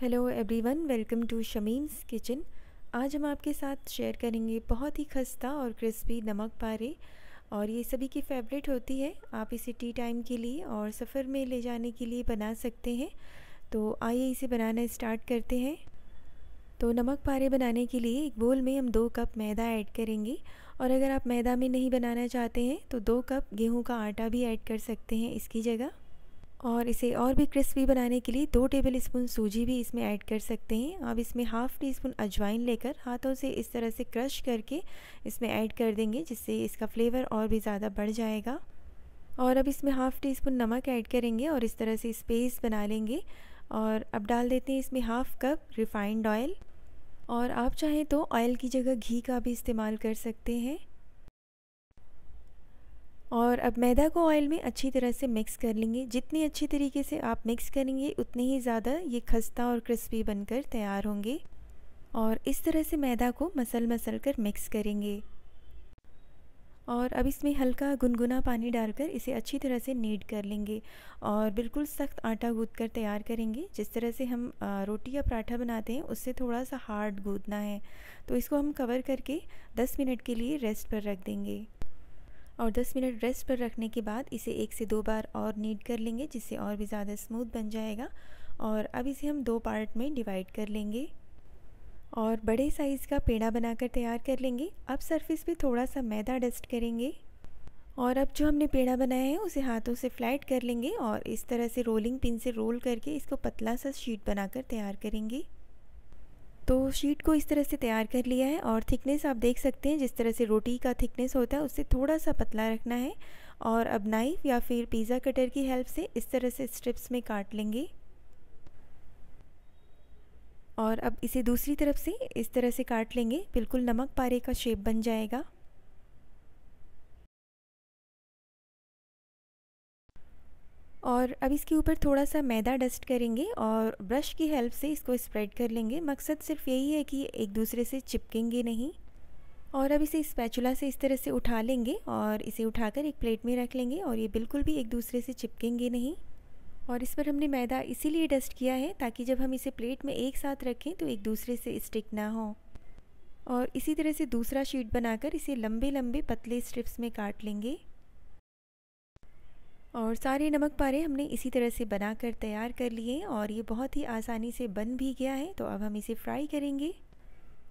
Hello everyone welcome to Shamim's kitchen आज हम आपके साथ शेयर करेंगे बहुत ही खस्ता और क्रिस्पी नमक पारे और ये सभी की फेवरेट होती है। आप इसे टी टाइम के लिए और सफ़र में ले जाने के लिए बना सकते हैं। तो आइए इसे बनाना स्टार्ट करते हैं। तो नमक पारे बनाने के लिए एक बोल में हम दो कप मैदा ऐड करेंगे और अगर आप मैदा में नहीं बनाना चाहते हैं तो दो कप गेहूँ का आटा भी ऐड कर सकते हैं इसकी जगह। और इसे और भी क्रिस्पी बनाने के लिए दो टेबल स्पून सूजी भी इसमें ऐड कर सकते हैं। अब इसमें हाफ़ टी स्पून अजवाइन लेकर हाथों से इस तरह से क्रश करके इसमें ऐड कर देंगे, जिससे इसका फ्लेवर और भी ज़्यादा बढ़ जाएगा। और अब इसमें हाफ़ टी स्पून नमक ऐड करेंगे और इस तरह से स्पेस बना लेंगे। और अब डाल देते हैं इसमें हाफ़ कप रिफ़ाइंड ऑयल और आप चाहें तो ऑयल की जगह घी का भी इस्तेमाल कर सकते हैं। और अब मैदा को ऑयल में अच्छी तरह से मिक्स कर लेंगे। जितनी अच्छी तरीके से आप मिक्स करेंगे, उतने ही ज़्यादा ये खस्ता और क्रिस्पी बनकर तैयार होंगे। और इस तरह से मैदा को मसल मसल कर मिक्स करेंगे। और अब इसमें हल्का गुनगुना पानी डालकर इसे अच्छी तरह से नीड कर लेंगे और बिल्कुल सख्त आटा गूँथ कर तैयार करेंगे। जिस तरह से हम रोटी या पराठा बनाते हैं, उससे थोड़ा सा हार्ड गूँथना है। तो इसको हम कवर करके 10 मिनट के लिए रेस्ट पर रख देंगे। और 10 मिनट रेस्ट पर रखने के बाद इसे एक से दो बार और नीड कर लेंगे, जिससे और भी ज़्यादा स्मूथ बन जाएगा। और अब इसे हम दो पार्ट में डिवाइड कर लेंगे। और बड़े साइज़ का पेड़ा बनाकर तैयार कर लेंगे। अब सरफेस पे थोड़ा सा मैदा डस्ट करेंगे। और अब जो हमने पेड़ा बनाया है, उसे हाथों से फ्लैट कर लेंगे और इस तरह से रोलिंग पिन से रोल करके इसको पतला सा शीट बनाकर तैयार करेंगे। तो शीट को इस तरह से तैयार कर लिया है और थिकनेस आप देख सकते हैं, जिस तरह से रोटी का थिकनेस होता है, उससे थोड़ा सा पतला रखना है और अब नाइफ़ या फिर पिज़्ज़ा कटर की हेल्प से इस तरह से स्ट्रिप्स में काट लेंगे। और अब इसे दूसरी तरफ़ से इस तरह से काट लेंगे, बिल्कुल नमक पारे का शेप बन जाएगा। और अब इसके ऊपर थोड़ा सा मैदा डस्ट करेंगे और ब्रश की हेल्प से इसको स्प्रेड कर लेंगे। मकसद सिर्फ़ यही है कि एक दूसरे से चिपकेंगे नहीं। और अब इसे स्पैचुला से इस तरह से उठा लेंगे और इसे उठाकर एक प्लेट में रख लेंगे और ये बिल्कुल भी एक दूसरे से चिपकेंगे नहीं। और इस पर हमने मैदा इसीलिए डस्ट किया है ताकि जब हम इसे प्लेट में एक साथ रखें तो एक दूसरे से स्टिक ना हो। और इसी तरह से दूसरा शीट बनाकर इसे लंबे लंबे पतले स्ट्रिप्स में काट लेंगे। और सारे नमक पारे हमने इसी तरह से बनाकर तैयार कर लिए और ये बहुत ही आसानी से बन भी गया है। तो अब हम इसे फ्राई करेंगे।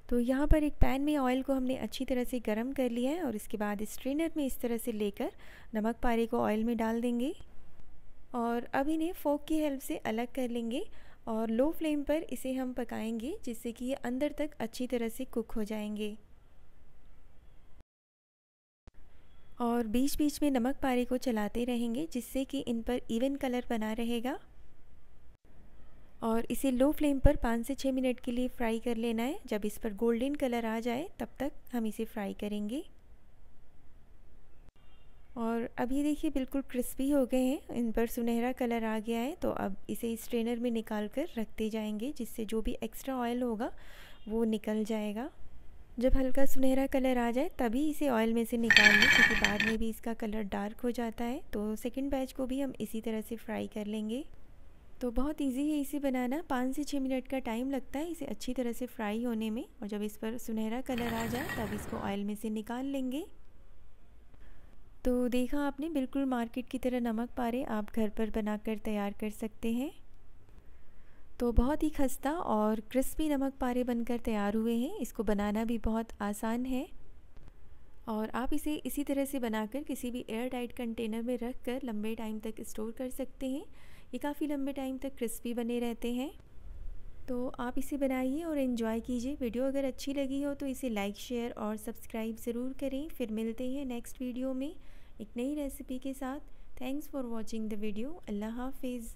तो यहाँ पर एक पैन में ऑयल को हमने अच्छी तरह से गर्म कर लिया है और इसके बाद स्ट्रेनर में इस तरह से लेकर नमक पारे को ऑयल में डाल देंगे। और अब इन्हें फोक की हेल्प से अलग कर लेंगे और लो फ्लेम पर इसे हम पकाएँगे जिससे कि ये अंदर तक अच्छी तरह से कुक हो जाएँगे। और बीच बीच में नमक पारे को चलाते रहेंगे, जिससे कि इन पर इवन कलर बना रहेगा। और इसे लो फ्लेम पर पाँच से छः मिनट के लिए फ्राई कर लेना है। जब इस पर गोल्डन कलर आ जाए, तब तक हम इसे फ्राई करेंगे। और अभी देखिए बिल्कुल क्रिस्पी हो गए हैं। इन पर सुनहरा कलर आ गया है तो अब इसे स्ट्रेनर में निकाल कर रखते जाएँगे, जिससे जो भी एक्स्ट्रा ऑयल होगा, वो निकल जाएगा। जब हल्का सुनहरा कलर आ जाए, तभी इसे ऑयल में से निकाल लें क्योंकि बाद में भी इसका कलर डार्क हो जाता है। तो सेकंड बैच को भी हम इसी तरह से फ्राई कर लेंगे। तो बहुत इजी है इसे बनाना। पाँच से छः मिनट का टाइम लगता है इसे अच्छी तरह से फ्राई होने में। और जब इस पर सुनहरा कलर आ जाए, तब इसको ऑयल में से निकाल लेंगे। तो देखा आपने, बिल्कुल मार्केट की तरह नमक पारे आप घर पर बनाकर तैयार कर सकते हैं। तो बहुत ही खस्ता और क्रिस्पी नमक पारे बनकर तैयार हुए हैं। इसको बनाना भी बहुत आसान है। और आप इसे इसी तरह से बनाकर किसी भी एयर टाइट कंटेनर में रख कर लंबे टाइम तक स्टोर कर सकते हैं। ये काफ़ी लंबे टाइम तक क्रिस्पी बने रहते हैं। तो आप इसे बनाइए और इन्जॉय कीजिए। वीडियो अगर अच्छी लगी हो तो इसे लाइक, शेयर और सब्सक्राइब ज़रूर करें। फिर मिलते हैं नेक्स्ट वीडियो में एक नई रेसिपी के साथ। Thanks for watching the video. अल्लाह हाफिज़।